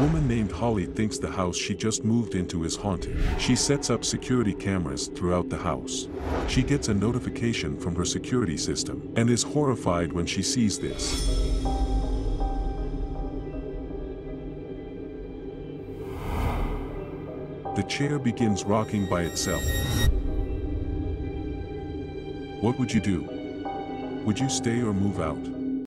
woman named Holly thinks the house she just moved into is haunted. She sets up security cameras throughout the house. She gets a notification from her security system and is horrified when she sees this. The chair begins rocking by itself. What would you do? Would you stay or move out?